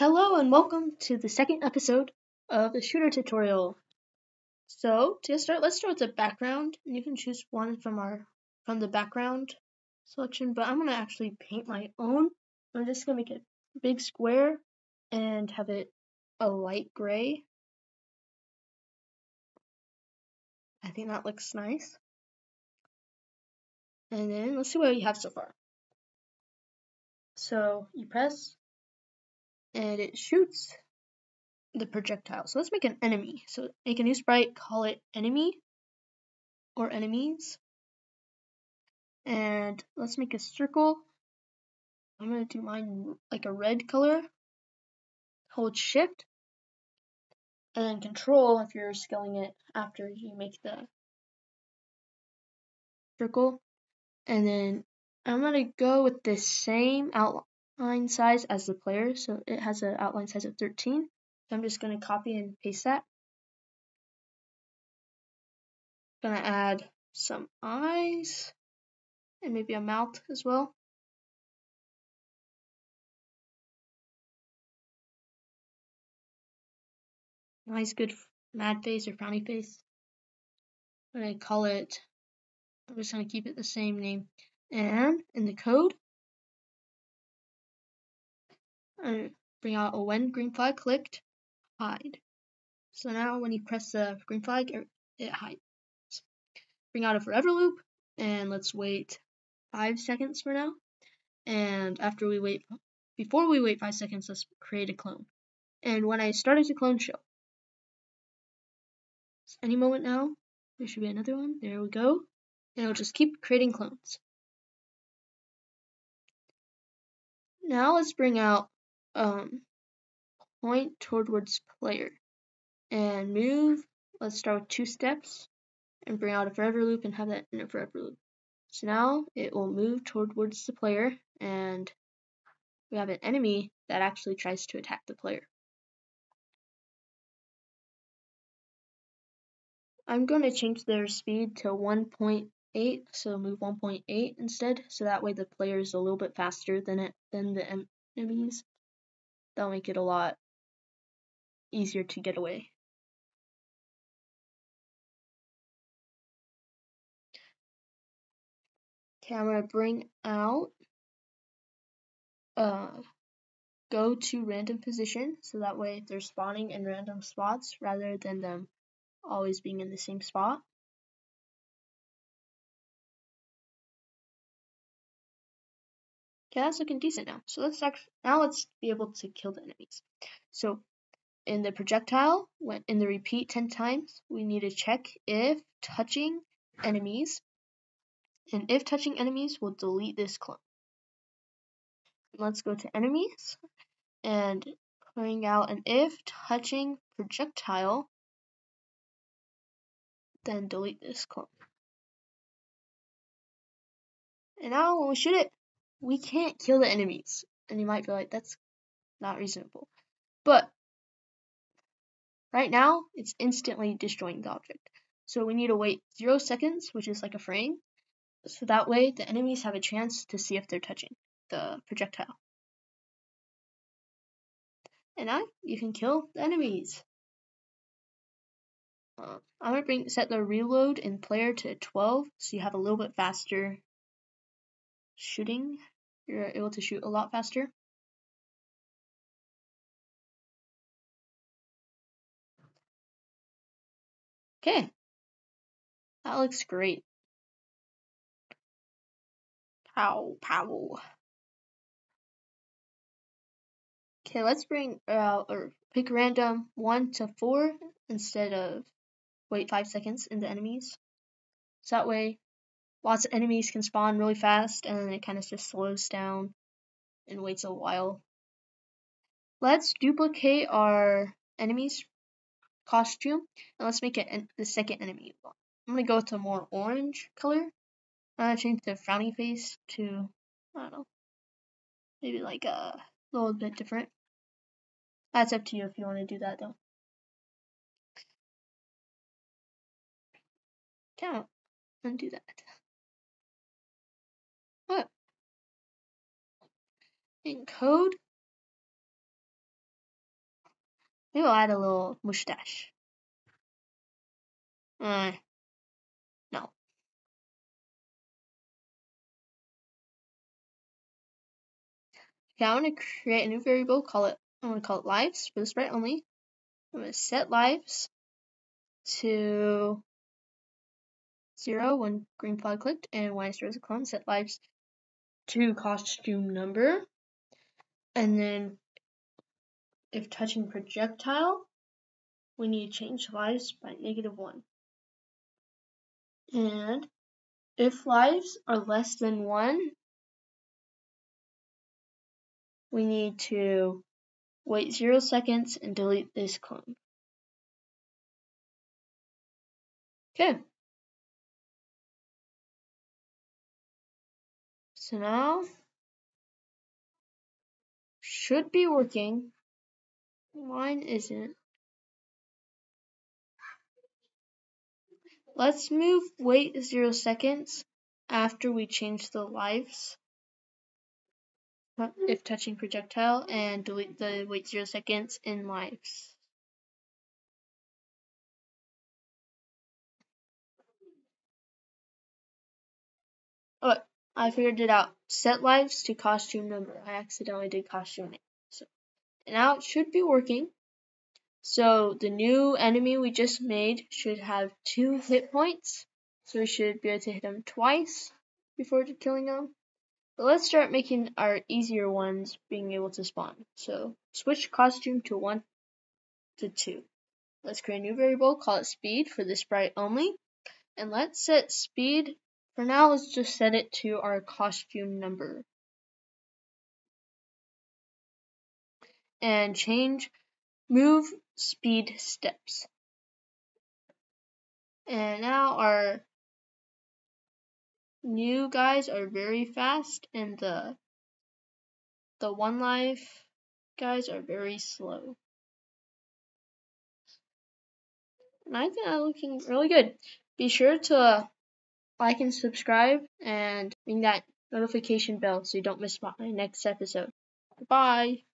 Hello and welcome to the second episode of the shooter tutorial. So to start, let's start with the background. You can choose one from our from the background selection, but I'm gonna actually paint my own. I'm just gonna make a big square and have it a light gray. I think that looks nice. And then let's see what you have so far. So you press and it shoots the projectile. So let's make an enemy. So make a new sprite, call it enemy or enemies. And let's make a circle. I'm going to do mine like a red color. Hold shift and then control if you're scaling it after you make the circle. And then I'm going to go with the same outline outline size as the player, so it has an outline size of 13. So I'm just going to copy and paste that. Going to add some eyes and maybe a mouth as well. Nice, good mad face or frowny face. I'm to call it, I'm just going to keep it the same name. And in the code, and bring out a when green flag clicked, hide. So now when you press the green flag, it hides. Bring out a forever loop, and let's wait five seconds for now. And after we wait, before we wait five seconds, let's create a clone. And when I start started to clone show, any moment now, there should be another one. There we go. And it'll just keep creating clones. Now let's bring out um, point towards player and move. Let's start with two steps and bring out a forever loop and have that in a forever loop. So now it will move towards the player and we have an enemy that actually tries to attack the player. I'm going to change their speed to 1.8, so move 1.8 instead, so that way the player is a little bit faster than it than the enemies that'll make it a lot easier to get away. Okay, I'm gonna bring out uh, go to random position so that way they're spawning in random spots rather than them always being in the same spot. Okay, that's looking decent now. So let's now let's be able to kill the enemies. So in the projectile, when in the repeat 10 times, we need to check if touching enemies, and if touching enemies will delete this clone. Let's go to enemies, and bring out an if touching projectile, then delete this clone. And now when we shoot it, we can't kill the enemies. And you might be like that's not reasonable. But right now, it's instantly destroying the object. So we need to wait zero seconds, which is like a frame. So that way the enemies have a chance to see if they're touching the projectile. And now you can kill the enemies. Uh, I'm gonna bring set the reload in player to 12, so you have a little bit faster shooting you're able to shoot a lot faster. Okay, that looks great. Pow, pow. Okay, let's bring uh, or pick random 1 to 4 instead of wait 5 seconds in the enemies. So that way lots of enemies can spawn really fast and it kind of just slows down and waits a while. Let's duplicate our enemy's costume and let's make it the second enemy. I'm gonna go to a more orange color. I'm gonna change the frowny face to I don't know, maybe like a little bit different. That's up to you if you want to do that though. Count and do that. In code, Maybe I'll add a little mustache. Uh, no. Okay, I want to create a new variable, call it, I'm going to call it lives for the sprite only. I'm going to set lives to zero when green flag clicked and when I start as a clone, set lives to costume number. And then if touching projectile, we need to change lives by negative one. And if lives are less than one, we need to wait zero seconds and delete this clone. Okay. So now should be working. Mine isn't. Let's move wait zero seconds after we change the lives if touching projectile and delete the wait zero seconds in lives. Oh, I figured it out. Set lives to costume number. I accidentally did costume name. So now it should be working. So the new enemy we just made should have two hit points. So we should be able to hit him twice before killing him. But let's start making our easier ones being able to spawn. So switch costume to 1 to 2. Let's create a new variable, call it speed for the sprite only. And let's set speed, for now let's just set it to our costume number. And change move speed steps. And now our new guys are very fast and the the one life guys are very slow. And I think I'm looking really good. Be sure to uh, like and subscribe and ring that notification bell so you don't miss my next episode. Bye.